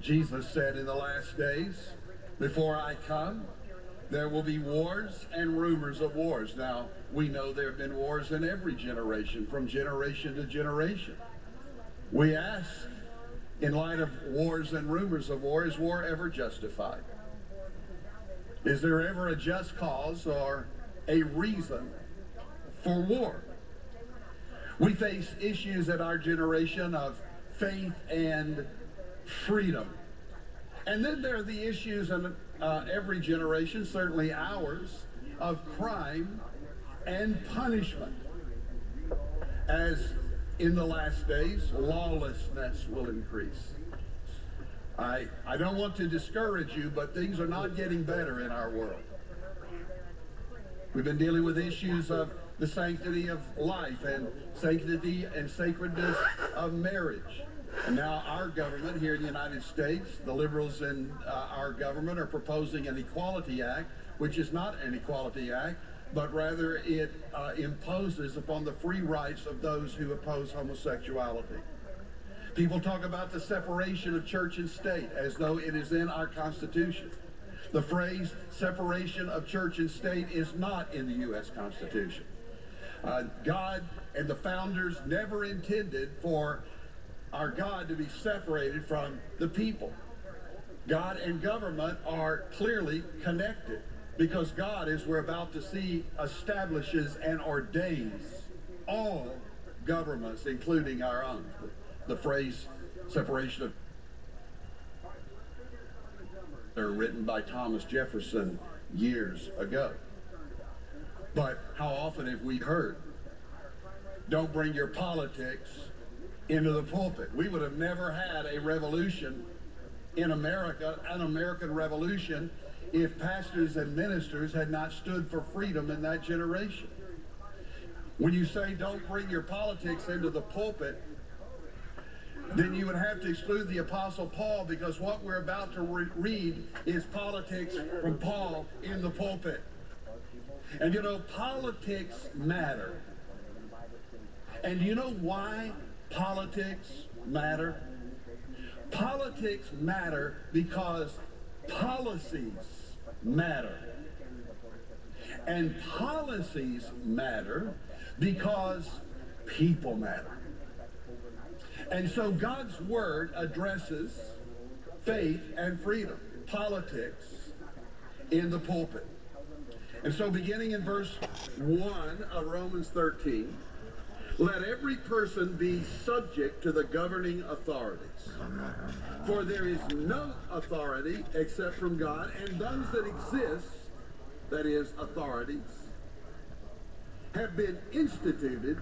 Jesus said in the last days, before I come, there will be wars and rumors of wars. Now, we know there have been wars in every generation, from generation to generation. We ask, in light of wars and rumors of war, is war ever justified? Is there ever a just cause or a reason for war? We face issues in our generation of faith and freedom. And then there are the issues in uh, every generation, certainly ours, of crime and punishment. As in the last days, lawlessness will increase. I, I don't want to discourage you, but things are not getting better in our world. We've been dealing with issues of the sanctity of life and sanctity and sacredness of marriage. And now our government here in the United States, the liberals in uh, our government are proposing an Equality Act, which is not an Equality Act, but rather it uh, imposes upon the free rights of those who oppose homosexuality. People talk about the separation of church and state as though it is in our Constitution. The phrase separation of church and state is not in the U.S. Constitution. Uh, God and the founders never intended for our God to be separated from the people. God and government are clearly connected because God, as we're about to see, establishes and ordains all governments, including our own. The phrase separation of are written by Thomas Jefferson years ago. But how often have we heard, don't bring your politics into the pulpit. We would have never had a revolution in America, an American revolution, if pastors and ministers had not stood for freedom in that generation. When you say don't bring your politics into the pulpit, then you would have to exclude the Apostle Paul because what we're about to re read is politics from Paul in the pulpit. And you know, politics matter. And you know why politics matter? Politics matter because policies matter. And policies matter because people matter. And so God's word addresses faith and freedom, politics in the pulpit. And so beginning in verse 1 of Romans 13, let every person be subject to the governing authorities. For there is no authority except from God, and those that exist, that is, authorities, have been instituted